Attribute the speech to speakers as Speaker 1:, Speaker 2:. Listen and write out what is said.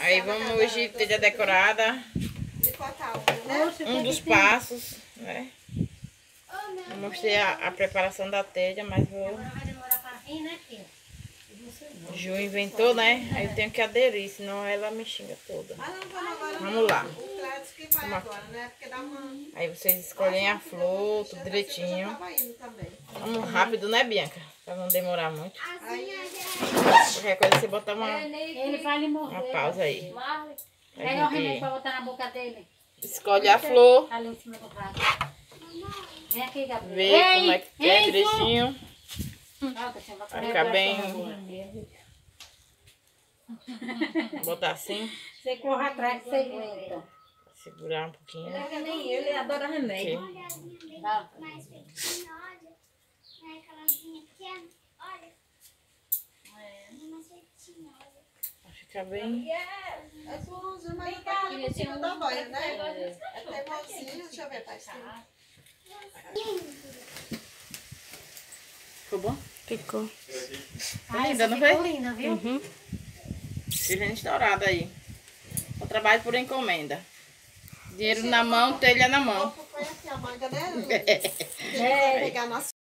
Speaker 1: Aí
Speaker 2: na
Speaker 1: vamos hoje decorada,
Speaker 2: cortar a unha, né?
Speaker 1: Um dos
Speaker 3: ter-
Speaker 1: passos, né? Eu mostrei a, a preparação da telha, mas vou...
Speaker 3: Né?
Speaker 1: Ju inventou, né? Aí eu tenho que aderir, senão ela me xinga toda.
Speaker 2: Ah, vamos agora.
Speaker 1: Vamos lá.
Speaker 2: Né?
Speaker 1: Aí vocês escolhem a flor, tudo direitinho. Vamos rápido, né, Bianca? Pra não demorar muito. Qualquer coisa você botar uma,
Speaker 3: Ele vai lhe morrer.
Speaker 1: uma pausa aí.
Speaker 3: Pega o remédio pra botar na boca dele.
Speaker 1: escolhe a flor,
Speaker 3: Ali em cima do prato. Vem aqui, Gabriel.
Speaker 1: ver como é que é
Speaker 3: Ei,
Speaker 1: direitinho. Vai ficar bem.
Speaker 3: Você
Speaker 1: Botar assim,
Speaker 3: corre atrás que você aguenta.
Speaker 1: segurar um pouquinho.
Speaker 2: é nem ele, ele adora remédio.
Speaker 1: Aqui.
Speaker 3: Tá.
Speaker 4: Não é aquelazinha pequena, olha. É. mais feitinha, olha.
Speaker 1: Vai ficar bem.
Speaker 2: É bonzinho, mas não tá conseguindo dar banho, né? É teimosinho, deixa eu ver, se tem-
Speaker 1: Ficou bom?
Speaker 5: Ficou.
Speaker 1: Tá linda, não foi?
Speaker 3: Ficou linda, viu?
Speaker 5: Uhum.
Speaker 1: Gente dourada aí. O trabalho por encomenda. Dinheiro na mão, telha na mão.
Speaker 2: Foi assim a manga, né?
Speaker 3: É.
Speaker 2: Pegar nas